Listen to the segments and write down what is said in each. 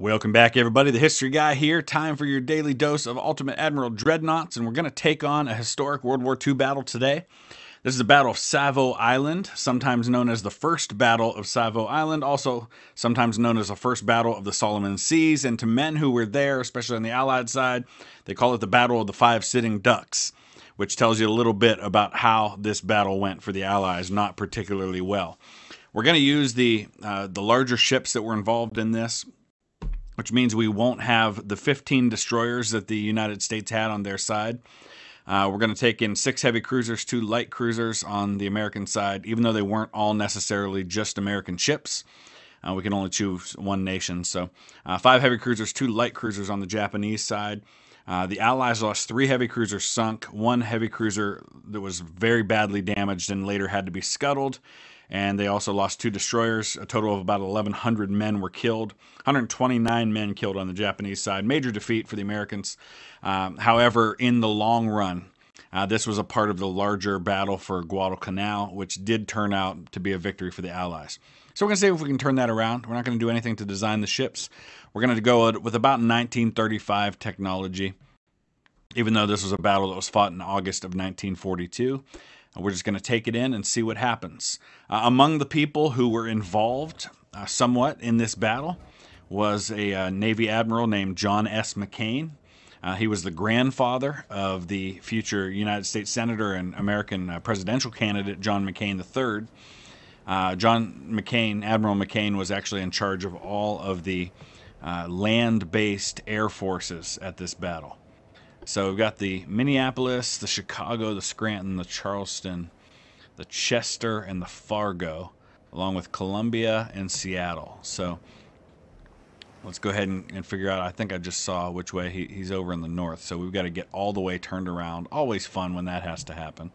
Welcome back, everybody. The History Guy here. Time for your daily dose of Ultimate Admiral Dreadnoughts, and we're going to take on a historic World War II battle today. This is the Battle of Savo Island, sometimes known as the First Battle of Savo Island, also sometimes known as the First Battle of the Solomon Seas. And to men who were there, especially on the Allied side, they call it the Battle of the Five Sitting Ducks, which tells you a little bit about how this battle went for the Allies, not particularly well. We're going to use the uh, the larger ships that were involved in this, which means we won't have the 15 destroyers that the United States had on their side. Uh, we're going to take in six heavy cruisers, two light cruisers on the American side, even though they weren't all necessarily just American ships. Uh, we can only choose one nation. So, uh, five heavy cruisers, two light cruisers on the Japanese side. Uh, the Allies lost three heavy cruisers sunk, one heavy cruiser that was very badly damaged and later had to be scuttled. And they also lost two destroyers. A total of about 1,100 men were killed. 129 men killed on the Japanese side. Major defeat for the Americans. Um, however, in the long run, uh, this was a part of the larger battle for Guadalcanal, which did turn out to be a victory for the Allies. So we're going to see if we can turn that around. We're not going to do anything to design the ships. We're going to go with about 1935 technology, even though this was a battle that was fought in August of 1942. We're just going to take it in and see what happens. Uh, among the people who were involved uh, somewhat in this battle was a uh, Navy admiral named John S. McCain. Uh, he was the grandfather of the future United States Senator and American uh, presidential candidate John McCain III. Uh, John McCain, Admiral McCain, was actually in charge of all of the land based air forces at this battle. So we've got the Minneapolis, the Chicago, the Scranton, the Charleston, the Chester, and the Fargo, along with Columbia and Seattle. So let's go ahead and, and, figure out. I think I just saw which way he, he's over in the north. So we've got to get all the way turned around. Always fun when that has to happen.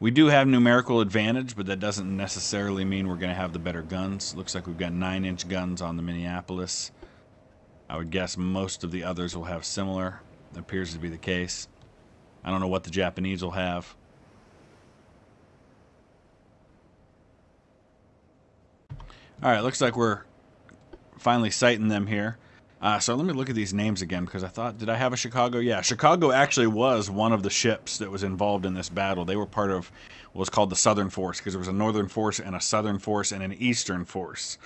We do have numerical advantage, but that doesn't necessarily mean we're going to have the better guns. Looks like we've got 9-inch guns on the Minneapolis. I would guess most of the others will have similar. Appears to be the case. I don't know what the Japanese will have. All right, looks like we're finally sighting them here. Uh, so let me look at these names again because I thought, did I have a Chicago? Yeah, Chicago actually was one of the ships that was involved in this battle. They were part of what was called the Southern Force because there was a Northern Force and a Southern Force and an Eastern Force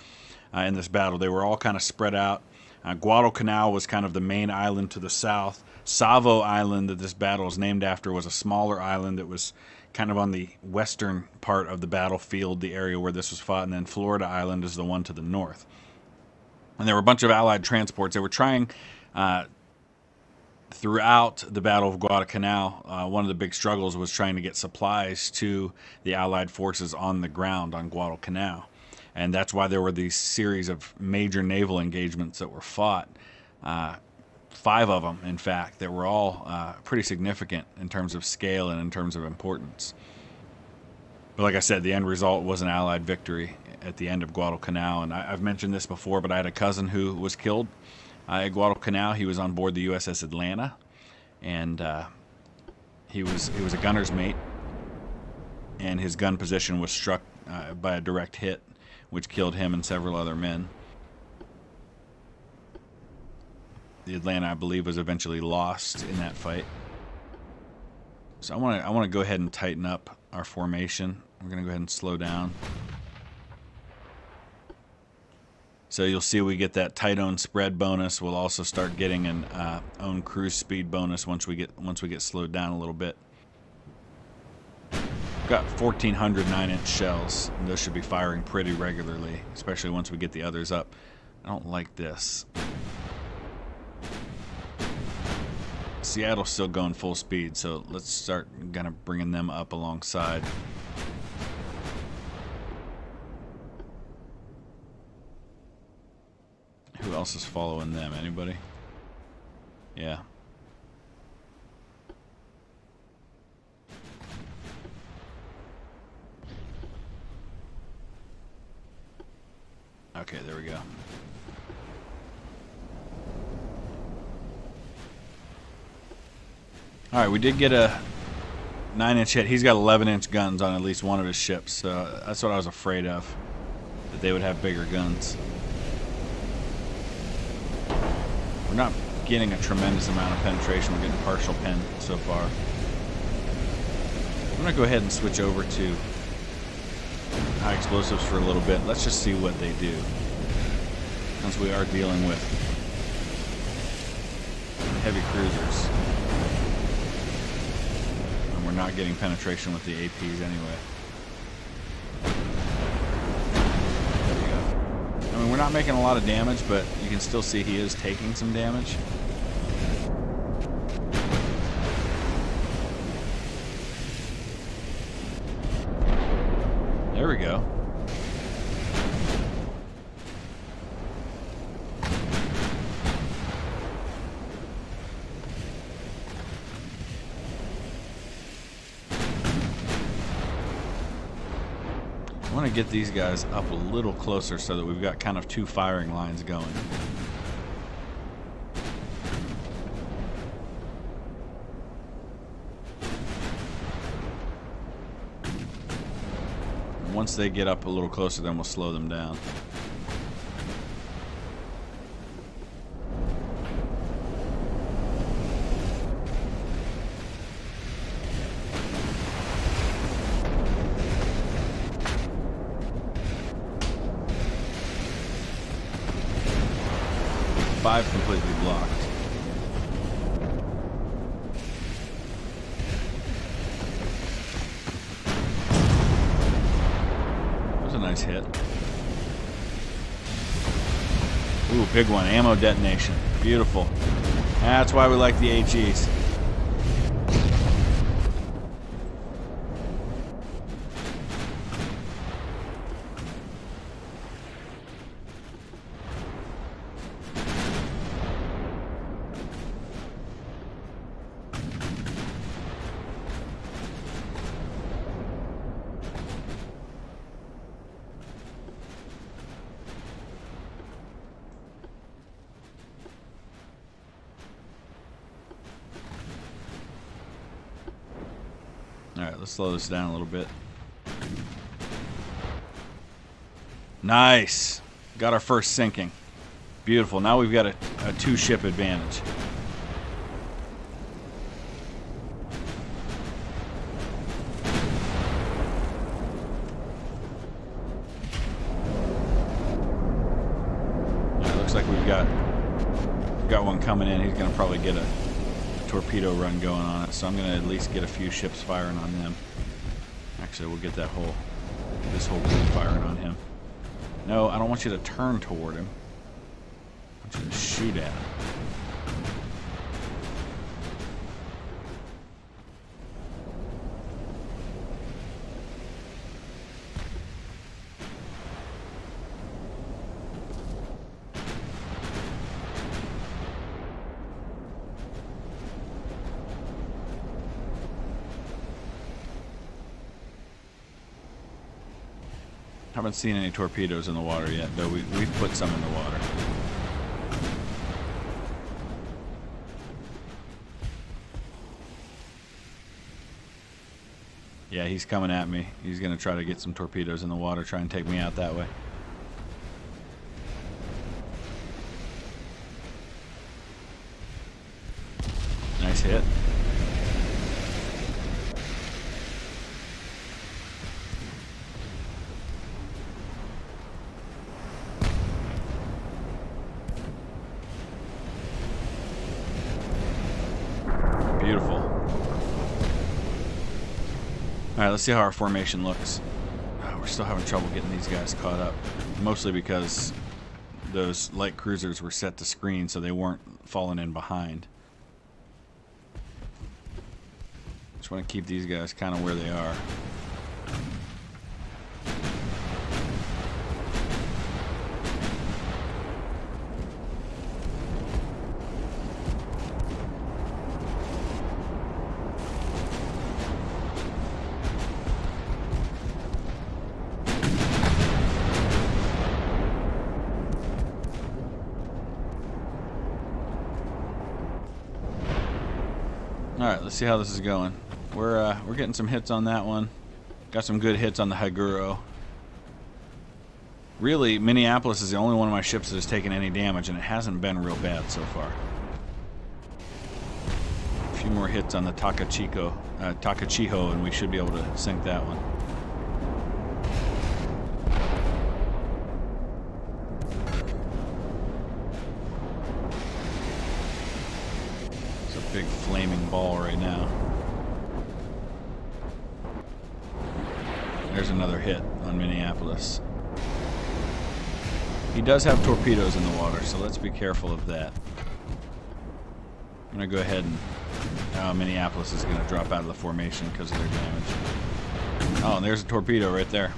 uh, in this battle. They were all kind of spread out. Uh, Guadalcanal was kind of the main island to the south. Savo Island, that this battle is named after, was a smaller island that was kind of on the western part of the battlefield, the area where this was fought, and then Florida Island is the one to the north. And there were a bunch of Allied transports. They were trying uh, throughout the Battle of Guadalcanal. Uh, one of the big struggles was trying to get supplies to the Allied forces on the ground on Guadalcanal. And that's why there were these series of major naval engagements that were fought. Uh, five of them, in fact, that were all uh, pretty significant in terms of scale and in terms of importance. But like I said, the end result was an Allied victory at the end of Guadalcanal. And I, have mentioned this before, but I had a cousin who was killed uh, at Guadalcanal. He was on board the USS Atlanta, and uh, he was he was a gunner's mate, and his gun position was struck uh, by a direct hit, which killed him and several other men. The Atlanta, I believe, was eventually lost in that fight. So I want to I want to go ahead and tighten up our formation. We're going to go ahead and slow down. So you'll see we get that tight own spread bonus. We'll also start getting an uh, own cruise speed bonus once we get once we get slowed down a little bit. Got 1,400 9-inch shells. those should be firing pretty regularly, especially once we get the others up. I don't like this. Seattle's still going full speed, so let's start kind of bringing them up alongside. Who else is following them? Anybody? Yeah. Okay, there we go. All right, we did get a nine-inch hit. He's got 11-inch guns on at least one of his ships, so that's what I was afraid of, that they would have bigger guns. We're not getting a tremendous amount of penetration. We're getting partial pen so far. I'm going to go ahead and switch over to high explosives for a little bit. Let's just see what they do. Since we are dealing with heavy cruisers. And we're not getting penetration with the APs anyway. There we go. I mean, we're not making a lot of damage, but you can still see he is taking some damage. We go. I want to get these guys up a little closer so that we've got kind of two firing lines going. Once they get up a little closer, then we'll slow them down. Five completely blocked. Big one. Ammo detonation. Beautiful. That's why we like the HEs. Let's slow this down a little bit. Nice. Got our first sinking. Beautiful. Now we've got a, a two ship advantage. Yeah, looks like we've got got one coming in. He's going to probably get a torpedo run going on it, so I'm going to at least get a few ships firing on them. Actually, we'll get that whole, this whole group firing on him. No, I don't want you to turn toward him. I want you to shoot at him. Haven't seen any torpedoes in the water yet, though we, we've put some in the water. Yeah, he's coming at me. He's going to try to get some torpedoes in the water, try and take me out that way. Nice hit. Beautiful. Alright, let's see how our formation looks. Uh, we're still having trouble getting these guys caught up. Mostly because those light cruisers were set to screen so they weren't falling in behind. Just want to keep these guys kind of where they are. All right, let's see how this is going. We're uh, we're getting some hits on that one. Got some good hits on the Haguro. Really, Minneapolis is the only one of my ships that has taken any damage, and it hasn't been real bad so far. A few more hits on the Takachico, uh, Takachiho, and we should be able to sink that one. Big flaming ball right now. There's another hit on Minneapolis. He does have torpedoes in the water, so let's be careful of that. I'm going to go ahead and... Oh, Minneapolis is going to drop out of the formation because of their damage. Oh, and there's a torpedo right there.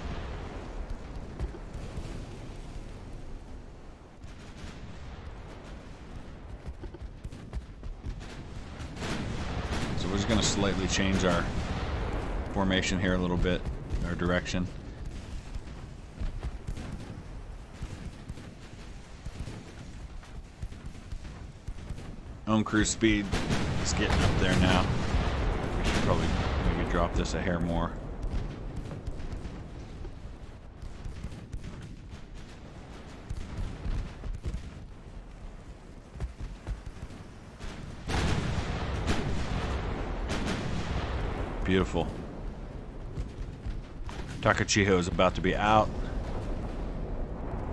So we're just going to slightly change our formation here a little bit, our direction. Home cruise speed is getting up there now. We should probably maybe drop this a hair more. Beautiful. Takachiho is about to be out.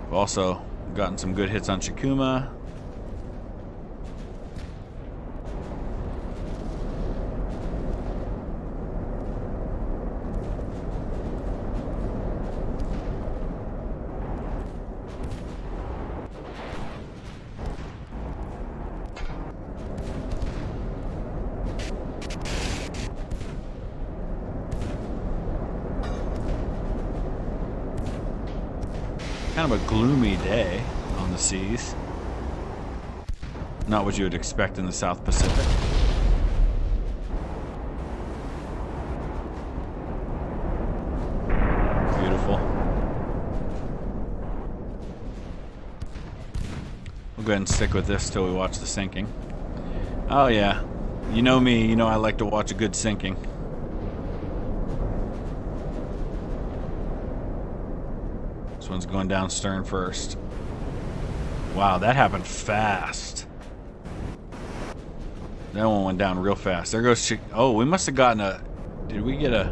We've also gotten some good hits on Chikuma. Kind of a gloomy day on the seas. Not what you would expect in the South Pacific. Beautiful. We'll go ahead and stick with this till we watch the sinking. Oh yeah, you know me, you know I like to watch a good sinking. One's going down stern first. Wow, that happened fast. That one went down real fast. There goes... Oh, we must have gotten a... Did we get a...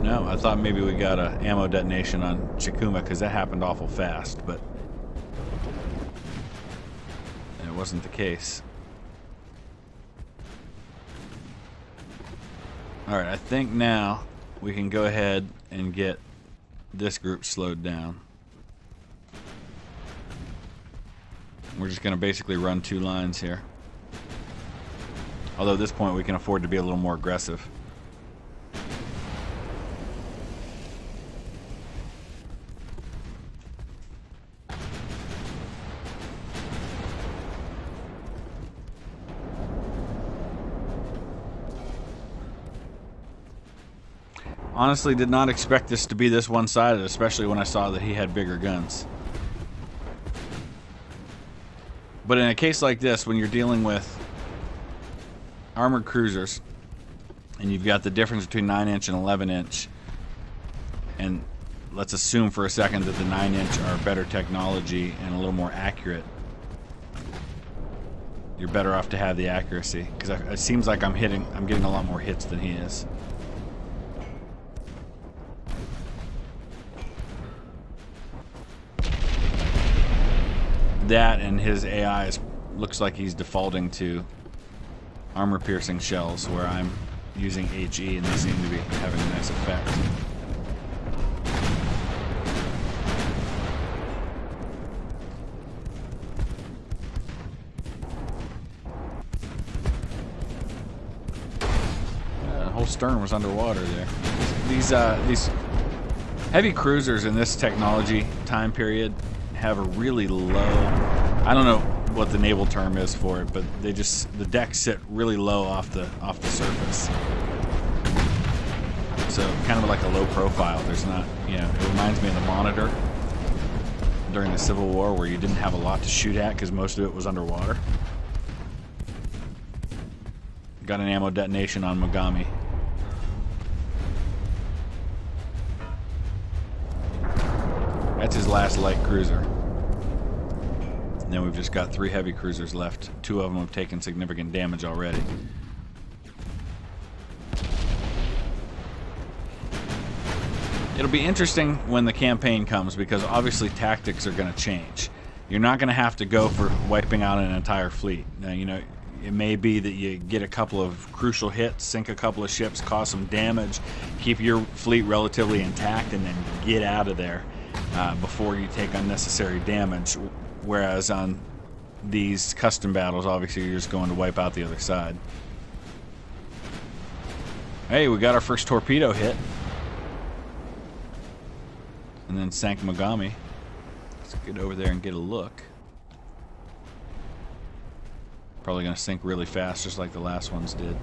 No, I thought maybe we got a ammo detonation on Chikuma because that happened awful fast, but... It wasn't the case. Alright, I think now we can go ahead and get this group slowed down. We're just going to basically run two lines here. Although at this point we can afford to be a little more aggressive. Honestly, did not expect this to be this one-sided, especially when I saw that he had bigger guns. But in a case like this, when you're dealing with armored cruisers, and you've got the difference between 9-inch and 11-inch, and let's assume for a second that the 9-inch are better technology and a little more accurate, you're better off to have the accuracy, because it seems like I'm hitting, I'm getting a lot more hits than he is. That and his AI is, looks like he's defaulting to armor piercing shells where I'm using HE and they seem to be having a nice effect. Uh, stern was underwater there. These uh, these heavy cruisers in this technology time period have a really low. I don't know what the naval term is for it, but they just the decks sit really low off the off the surface. So kind of like a low profile. There's not, you know, it reminds me of the Monitor during the Civil War where you didn't have a lot to shoot at because most of it was underwater. Got an ammo detonation on Mogami. That's his last light cruiser. And then we've just got three heavy cruisers left. Two of them have taken significant damage already. It'll be interesting when the campaign comes because obviously tactics are going to change. You're not going to have to go for wiping out an entire fleet. Now, you know, it may be that you get a couple of crucial hits, sink a couple of ships, cause some damage, keep your fleet relatively intact, and then get out of there uh, before you take unnecessary damage. Whereas on these custom battles, obviously you're just going to wipe out the other side. Hey, we got our first torpedo hit and then sank Mogami. Let's get over there and get a look. Probably going to sink really fast, just like the last ones did.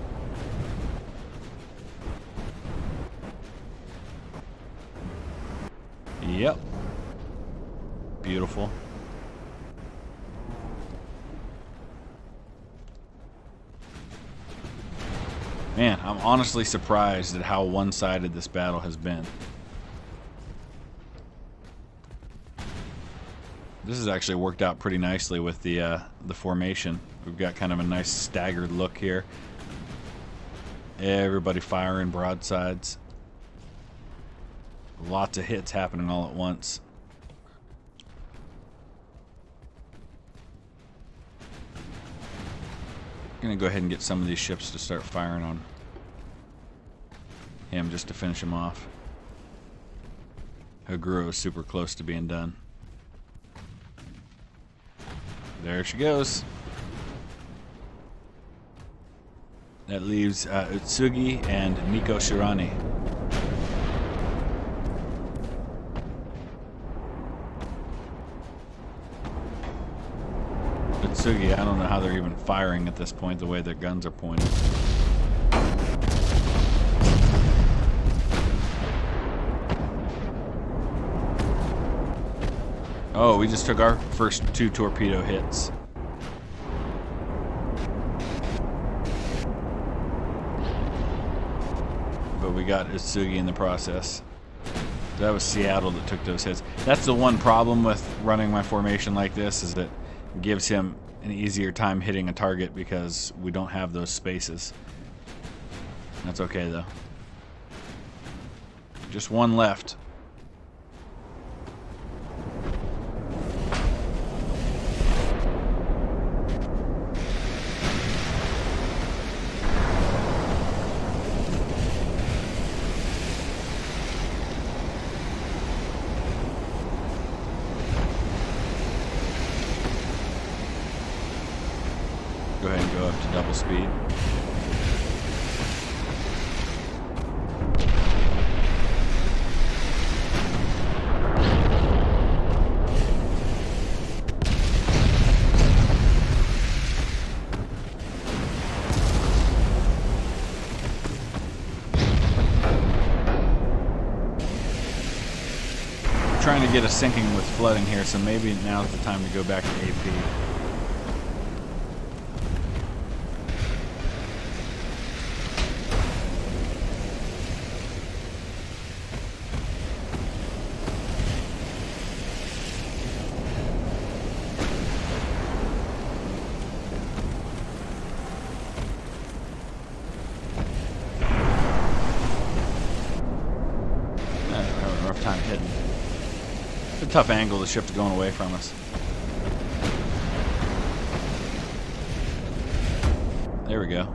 Yep. Beautiful. Man, I'm honestly surprised at how one-sided this battle has been. This has actually worked out pretty nicely with the uh, the formation. We've got kind of a nice staggered look here. Everybody firing broadsides. Lots of hits happening all at once. Gonna go ahead and get some of these ships to start firing on him just to finish him off. Haguro is super close to being done. There she goes. That leaves uh, Utsugi and Miko Shirani. Utsugi, I don't know how they're even firing at this point, the way their guns are pointed. Oh, we just took our first two torpedo hits. But we got Utsugi in the process. That was Seattle that took those hits. That's the one problem with running my formation like this is that it gives him an easier time hitting a target because we don't have those spaces. That's okay though. Just one left. Go ahead and go up to double speed. trying to get a sinking with flooding here, so maybe now's the time to go back to AP. Tough angle. The ship's going away from us. There we go.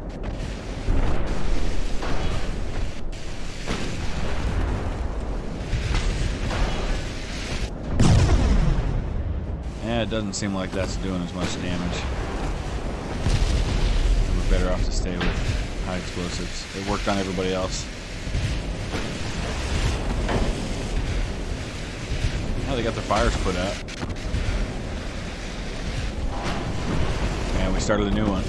Yeah, it doesn't seem like that's doing as much damage. We're better off to stay with high explosives. It worked on everybody else. Oh, they got their fires put out. And we started a new one.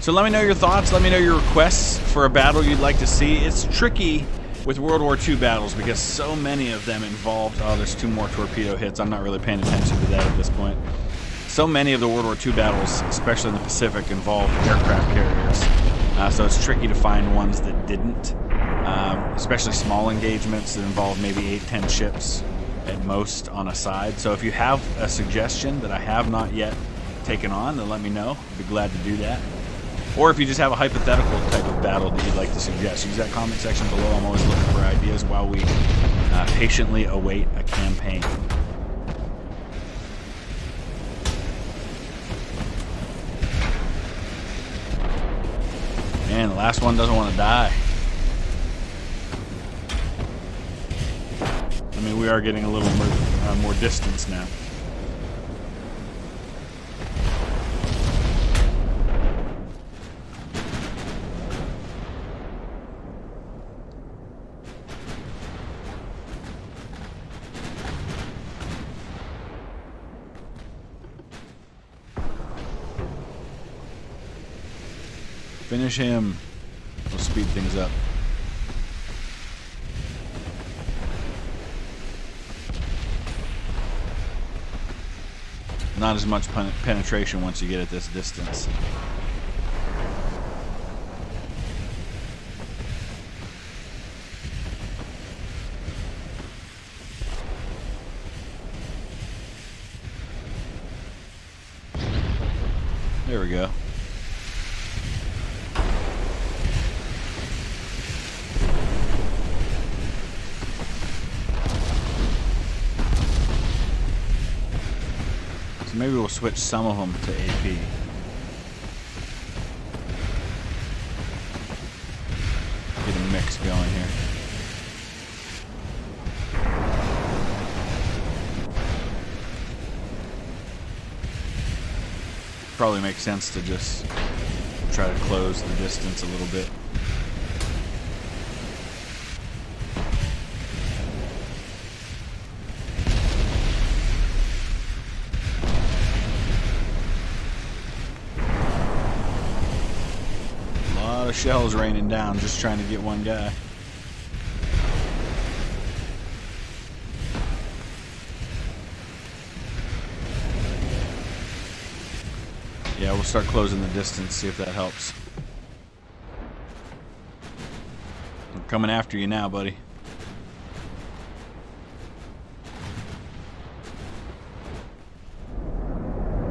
So let me know your thoughts. Let me know your requests for a battle you'd like to see. It's tricky with World War II battles because so many of them involved. Oh, there's two more torpedo hits. I'm not really paying attention to that at this point. So many of the World War II battles, especially in the Pacific, involved aircraft carriers. Uh, so it's tricky to find ones that didn't, um, especially small engagements that involve maybe 8, 10 ships at most on a side. So if you have a suggestion that I have not yet taken on, then let me know. I'd be glad to do that. Or if you just have a hypothetical type of battle that you'd like to suggest, use that comment section below. I'm always looking for ideas while we uh, patiently await a campaign. Man, the last one doesn't want to die. I mean, we are getting a little more, uh, more distance now. Finish him. We'll speed things up. Not as much pen penetration once you get at this distance. There we go. So maybe we'll switch some of them to AP. Get a mix going here. Probably makes sense to just try to close the distance a little bit. A lot of shells raining down just trying to get one guy. Yeah, we'll start closing the distance, see if that helps. I'm coming after you now, buddy.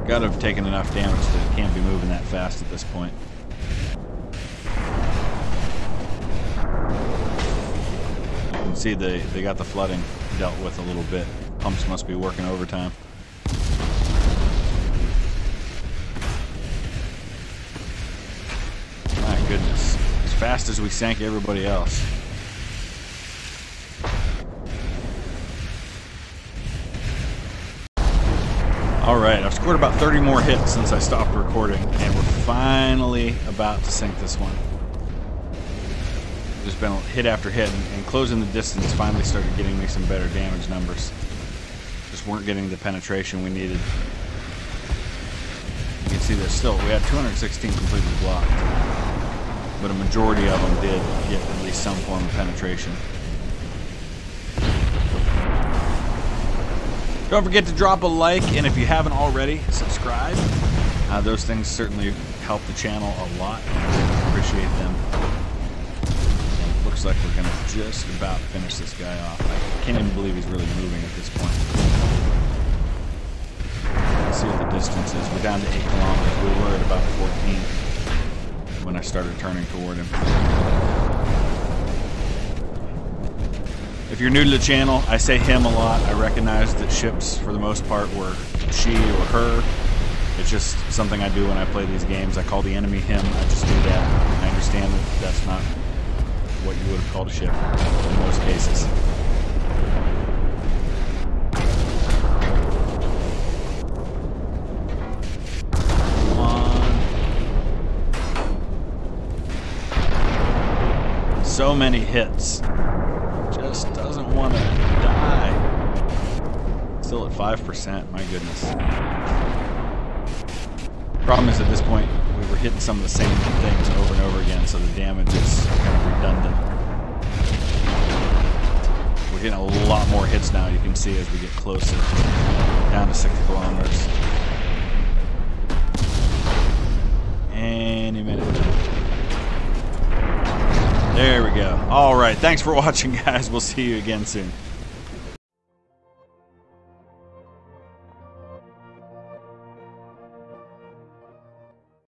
Gotta have taken enough damage that it can't be moving that fast at this point. See they, they got the flooding dealt with a little bit. Pumps must be working overtime. My goodness. As fast as we sank everybody else. Alright, I've scored about 30 more hits since I stopped recording, and we're finally about to sink this one. There's been hit after hit, and, and closing the distance finally started getting me some better damage numbers. Just weren't getting the penetration we needed. You can see there's still, we had 216 completely blocked but a majority of them did get at least some form of penetration. Don't forget to drop a like, and if you haven't already, subscribe. Uh, those things certainly help the channel a lot, appreciate them. Looks like we're going to just about finish this guy off. I can't even believe he's really moving at this point. Let's see what the distance is. We're down to 8 kilometers. We were at about 14 when I started turning toward him. If you're new to the channel, I say him a lot. I recognize that ships, for the most part, were she or her. It's just something I do when I play these games. I call the enemy him. I just do that. I understand that that's not what you would have called a ship in most cases. So many hits. Just doesn't want to die. Still at 5%, my goodness. Problem is at this point, we were hitting some of the same things over and over again, so the damage is kind of redundant. We're getting a lot more hits now, you can see as we get closer, down to 60 kilometers. Any minute. There we go. Alright, thanks for watching, guys. We'll see you again soon.